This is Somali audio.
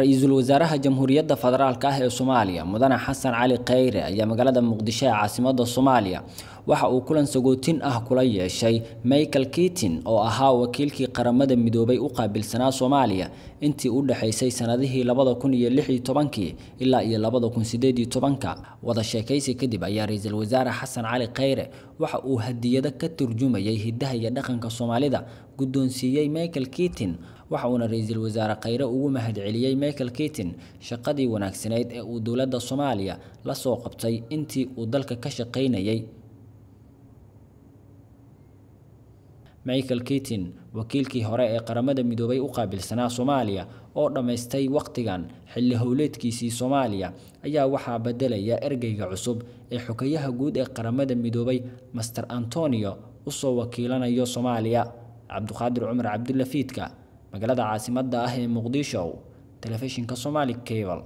ra'iisul wasaaraha jamhuuriyadda federaalk ah ee soomaaliya mudane xasan cali kheyre ayaa magaalada muqdisho ee caasimada soomaaliya waxa uu kulan sagootin ah kula yeeshay michael kitin oo ahaa wakiilkii qaramada midoobay u qaabilsanaa soomaaliya intii u dhexaysay sanadihii labada kun iyo lix tobankii ilaa iyo labada kun sideed iyo tobanka. Wada sheekaysi kadib ayaa ra'iisul wasaare xasan cali kheyre waxa uu hadiyado ka turjumayay hidaha iyo dhaqanka soomaalida guddoonsiiyey michael kitin waxa uuna ra'iisul wasaare kheyre ugu mahadceliyey michael kitin shaqadii wanaagsaneyd ee uu dowladda soomaaliya la soo qabtay intii uu dalka ka shaqaynayay. Michael kitin wakiilkii hore ee qaramada midoobay u qaabilsanaa soomaaliya oo dhammaystay wakhtigan xilli howleedkiisii soomaaliya ayaa waxaa bedelaya ergeyga cusub ee xogayaha guud ee qaramada midoobay master antonio u soo wakiilanayo soomaaliya. Cabduqaadir cumar cabdulla fiidka magaalada caasimadda ah ee muqdisho telefishinka somali cable